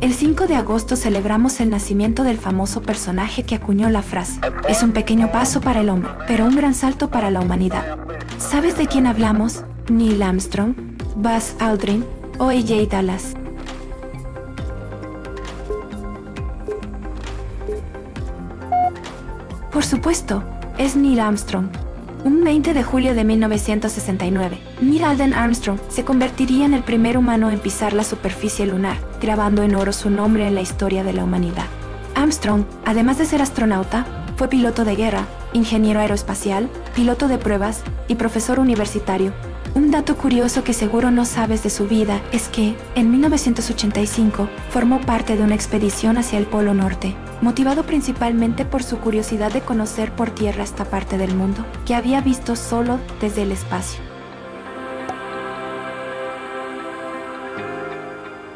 El 5 de agosto celebramos el nacimiento del famoso personaje que acuñó la frase. Es un pequeño paso para el hombre, pero un gran salto para la humanidad. ¿Sabes de quién hablamos? Neil Armstrong, Buzz Aldrin o AJ Dallas. Por supuesto, es Neil Armstrong. Un 20 de julio de 1969, Neil Alden Armstrong se convertiría en el primer humano en pisar la superficie lunar, grabando en oro su nombre en la historia de la humanidad. Armstrong, además de ser astronauta, fue piloto de guerra, ingeniero aeroespacial, piloto de pruebas y profesor universitario, un dato curioso que seguro no sabes de su vida es que, en 1985, formó parte de una expedición hacia el Polo Norte, motivado principalmente por su curiosidad de conocer por tierra esta parte del mundo, que había visto solo desde el espacio.